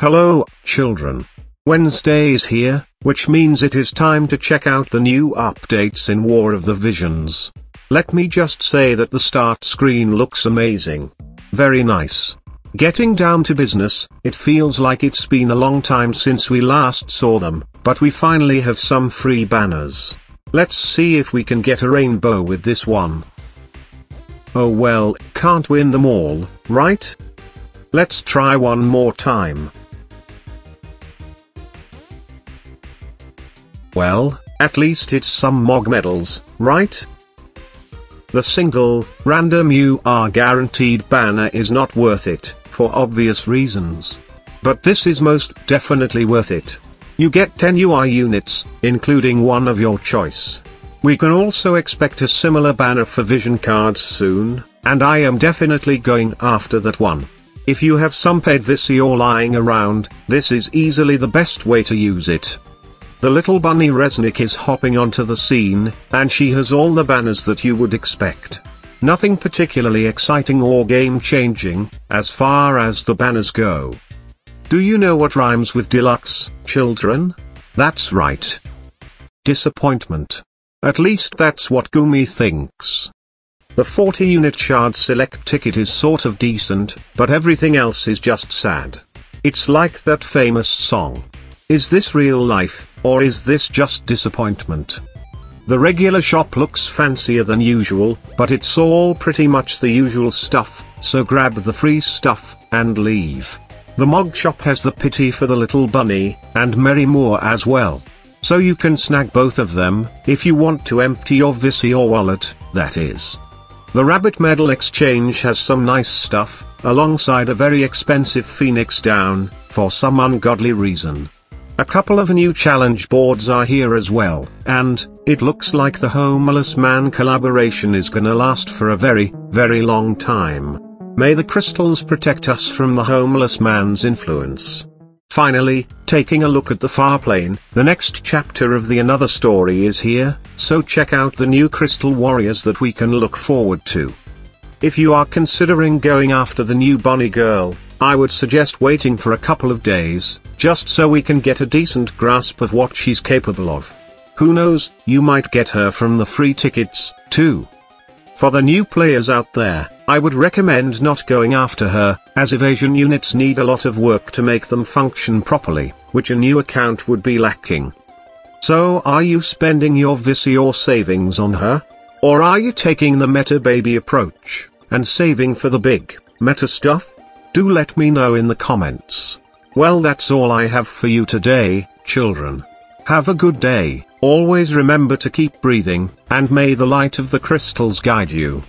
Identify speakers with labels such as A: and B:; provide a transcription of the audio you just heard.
A: Hello, children. Wednesday is here, which means it is time to check out the new updates in War of the Visions. Let me just say that the start screen looks amazing. Very nice. Getting down to business, it feels like it's been a long time since we last saw them, but we finally have some free banners. Let's see if we can get a rainbow with this one. Oh well, can't win them all, right? Let's try one more time. Well, at least it's some MOG medals, right? The single, random UR guaranteed banner is not worth it, for obvious reasons. But this is most definitely worth it. You get 10 UR units, including one of your choice. We can also expect a similar banner for vision cards soon, and I am definitely going after that one. If you have some paid Visiore lying around, this is easily the best way to use it. The little bunny Resnick is hopping onto the scene, and she has all the banners that you would expect. Nothing particularly exciting or game-changing, as far as the banners go. Do you know what rhymes with deluxe, children? That's right. Disappointment. At least that's what Gumi thinks. The 40 unit shard select ticket is sort of decent, but everything else is just sad. It's like that famous song. Is this real life, or is this just disappointment? The regular shop looks fancier than usual, but it's all pretty much the usual stuff, so grab the free stuff, and leave. The Mog shop has the pity for the little bunny, and Mary Moore as well. So you can snag both of them, if you want to empty your Visiore wallet, that is. The Rabbit Medal Exchange has some nice stuff, alongside a very expensive Phoenix down, for some ungodly reason. A couple of new challenge boards are here as well, and, it looks like the Homeless Man collaboration is gonna last for a very, very long time. May the crystals protect us from the Homeless Man's influence. Finally, taking a look at the far plane, the next chapter of the Another Story is here, so check out the new Crystal Warriors that we can look forward to. If you are considering going after the new Bunny Girl, I would suggest waiting for a couple of days, just so we can get a decent grasp of what she's capable of. Who knows, you might get her from the free tickets, too. For the new players out there, I would recommend not going after her, as evasion units need a lot of work to make them function properly, which a new account would be lacking. So are you spending your Visiore savings on her? Or are you taking the meta baby approach, and saving for the big, meta stuff? Do let me know in the comments. Well that's all I have for you today, children. Have a good day, always remember to keep breathing, and may the light of the crystals guide you.